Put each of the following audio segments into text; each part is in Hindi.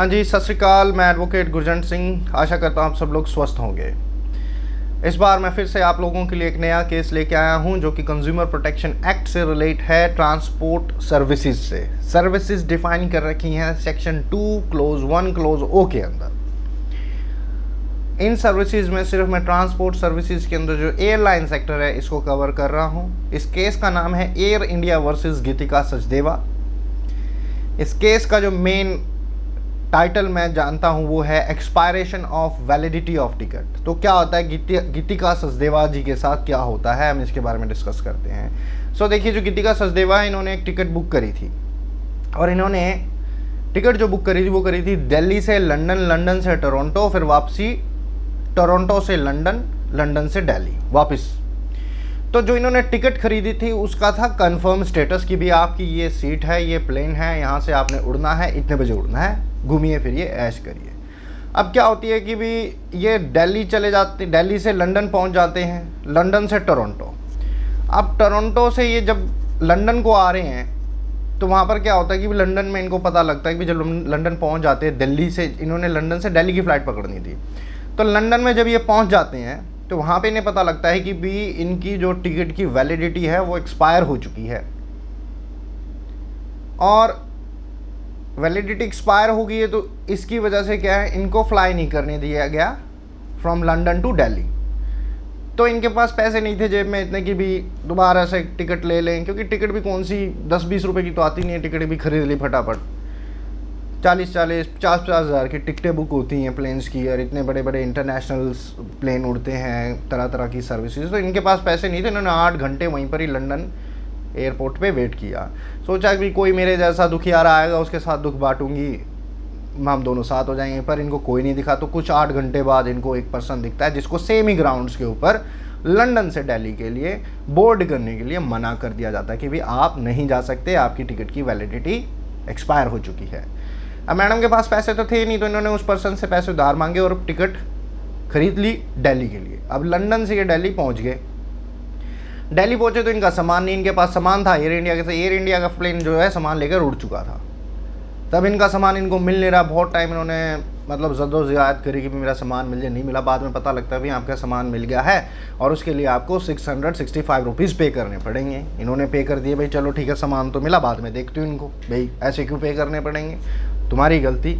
हाँ जी, सत श्रीकाल, मैं एडवोकेट गुरजंट सिंह। आशा करता हूँ आप सब लोग स्वस्थ होंगे। इस बार मैं फिर से आप लोगों के लिए एक नया केस लेके आया हूँ, जो कि कंज्यूमर प्रोटेक्शन एक्ट से रिलेट है ट्रांसपोर्ट सर्विसेज़ से। सर्विसेज़ डिफाइन कर रखी हैं section two clause one clause O के अंदर। इन सर्विसेज़ में सिर्फ़ मैं ट्रांसपोर्ट सर्विसेज़ के अंदर जो एयरलाइन सेक्टर है, इसको कवर कर रहा हूँ। इस केस का नाम है Air India versus Geetika Sachdeva इस केस का जो मेन टाइटल मैं जानता हूँ वो है expiration of validity of ticket तो क्या होता है गीति गीतिका सचदेवा जी के साथ क्या होता है हम इसके बारे में डिस्कस करते हैं। सो so, देखिए जो गीतिका सचदेवा है इन्होंने एक टिकट बुक करी थी। और इन्होंने टिकट जो बुक करी थी वो करी थी दिल्ली से लंदन लंदन से टोरंटो फिर वापसी टोरंटो से लंदन लंदन से दिल्ली वापस। तो जो इन्होंने टिकट खरीदी थी उसका था कंफर्म स्टेटस कि भी आपकी ये सीट है ये प्लेन है यहाँ से आपने उड़ना है इतने बजे उड़ना है। घूमिए, फिरिए, ऐश करिए। अब क्या होती है कि भी ये दिल्ली चले जाते, दिल्ली से लंदन पहुँच जाते हैं, लंदन से टोरंटो। अब टोरंटो से ये जब लंदन को आ रहे हैं तो वहाँ पर क्या होता है कि लंदन में इनको पता लगता है कि जब लंदन पहुँच जाते हैं, दिल्ली से, इन्होंने लंदन से दिल्ली की फ़्लाइट पकड़नी थी। तो लंदन में जब ये पहुँच जाते हैं तो वहाँ पे इन्हें पता लगता है कि भी इनकी जो टिकट की वैलिडिटी है, वो एक्सपायर हो चुकी है। और वैलिडिटी एक्सपायर हो गई है तो इसकी वजह से क्या है, इनको फ्लाई नहीं करने दिया गया फ्रॉम लंदन टू दिल्ली तो इनके पास पैसे नहीं थे जेब में इतने कि भी दोबारा से टिकट ले लें, क्योंकि टिकट भी कौन सी, दस बीस रुपए की तो आती नहीं है, टिकट भी खरीद ली फटाफट। चालीस चालीस पचास पचास हज़ार की टिकटें बुक होती हैं प्लेन्स की, और इतने बड़े बड़े इंटरनेशनल प्लेन उड़ते हैं तरह तरह की सर्विसेज़ तो इनके पास पैसे नहीं थे, इन्होंने आठ घंटे वहीं पर ही लंदन एयरपोर्ट पे वेट किया। सोचा कि कोई मेरे जैसा दुखी आ दुखियारा आएगा, उसके साथ दुख बांटूँगी। हम दोनों साथ हो जाएँगे, पर इनको कोई नहीं दिखा। तो कुछ आठ घंटे बाद इनको एक पर्सन दिखता है, जिसको सेम ही ग्राउंड्स के ऊपर लंदन से दिल्ली के लिए बोर्ड करने के लिए मना कर दिया जाता है कि भाई आप नहीं जा सकते, आपकी टिकट की वैलिडिटी एक्सपायर हो चुकी है। अब मैडम के पास पैसे तो थे नहीं तो इन्होंने उस पर्सन से पैसे उधार मांगे और टिकट खरीद ली दिल्ली के लिए। अब लंदन से ये दिल्ली पहुँच गए। दिल्ली पहुँचे तो इनका सामान नहीं, इनके पास सामान था। एयर इंडिया के एयर इंडिया का प्लेन जो है, सामान लेकर उड़ चुका था। तब इनका सामान इनको मिल नहीं रहा। बहुत टाइम इन्होंने मतलब जद्दोजहद करी कि मेरा सामान मिल जाए, नहीं मिला। बाद में पता लगता है भाई आपका सामान मिल गया है और उसके लिए आपको six hundred sixty five rupees pay करने पड़ेंगे। इन्होंने पे कर दिए भाई चलो ठीक है, सामान तो मिला। बाद में देखती हूँ इनको, भाई ऐसे क्यों पे करने पड़ेंगे? तुम्हारी गलती।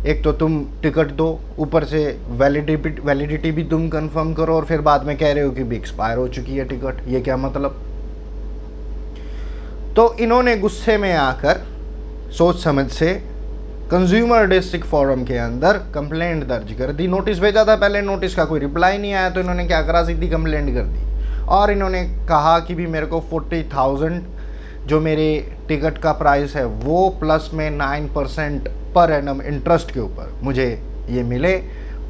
एक तो तुम टिकट दो, ऊपर से वैलिडिटी वैलिडिटी भी तुम कंफर्म करो और फिर बाद में कह रहे हो कि भी एक्सपायर हो चुकी है टिकट। ये क्या मतलब? तो इन्होंने गुस्से में आकर सोच समझ से कंज्यूमर डिस्ट्रिक्ट फोरम के अंदर कंप्लेंट दर्ज कर दी। नोटिस भेजा था पहले नोटिस का कोई रिप्लाई नहीं आया तो इन्होंने क्या करा? सीधी कंप्लेंट कर दी। और इन्होंने कहा कि भी मेरे को फोर्टी थाउज़ेंड जो मेरे टिकट का प्राइस है, वो प्लस में nine percent per annum interest के ऊपर मुझे ये मिले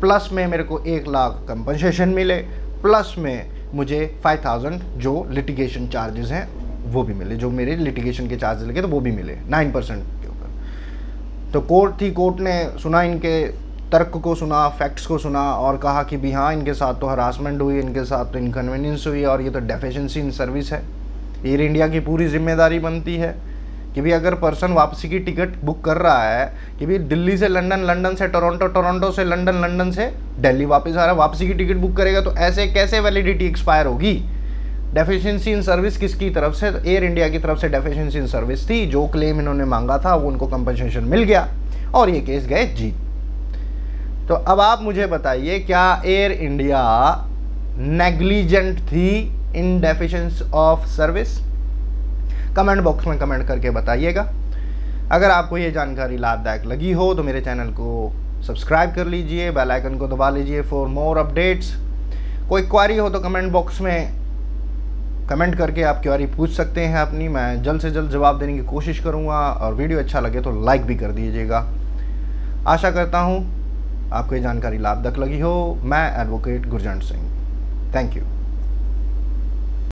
प्लस में मेरे को एक लाख कंपनसेशन मिले प्लस में मुझे फाइव थाउज़ेंड जो लिटिगेशन चार्जेस हैं, वो भी मिले, जो मेरे लिटिगेशन के चार्जेस लगे तो वो भी मिले नाइन परसेंट के ऊपर। तो कोर्ट थी कोर्ट ने सुना इनके, तर्क को सुना फैक्ट्स को सुना और कहा कि भी हाँ इनके साथ तो हरासमेंट हुई, इनके साथ तो इनकन्वीनियंस हुई और ये तो डेफिशिएंसी इन सर्विस है। एयर इंडिया की पूरी ज़िम्मेदारी बनती है। कि भाई अगर पर्सन वापसी की टिकट बुक कर रहा है, कि भाई दिल्ली से लंदन लंदन से टोरंटो टोरंटो से लंदन लंदन से दिल्ली वापस आ रहा है, वापसी की टिकट बुक करेगा तो ऐसे कैसे वैलिडिटी एक्सपायर होगी? डेफिशिएंसी इन सर्विस किसकी तरफ़ से एयर इंडिया की तरफ़ से डेफिशिएंसी इन सर्विस थी, जो क्लेम इन्होंने मांगा था, वो उनको कंपनसेशन मिल गया, और ये केस गए जीत तो अब आप मुझे बताइए, क्या एयर इंडिया नेग्लिजेंट थी in deficiency of service comment box में कमेंट करके बताइएगा। अगर आपको ये जानकारी लाभदायक लगी हो तो मेरे चैनल को सब्सक्राइब कर लीजिए, बेल आइकन को दबा लीजिए फॉर मोर अपडेट्स कोई क्वारी हो तो कमेंट बॉक्स में कमेंट करके आप क्वारी पूछ सकते हैं अपनी। मैं जल्द से जल्द जवाब देने की कोशिश करूँगा और वीडियो अच्छा लगे तो लाइक भी कर दीजिएगा। आशा करता हूँ आपको ये जानकारी लाभदायक लगी हो। मैं advocate Gurjant Singh. Thank you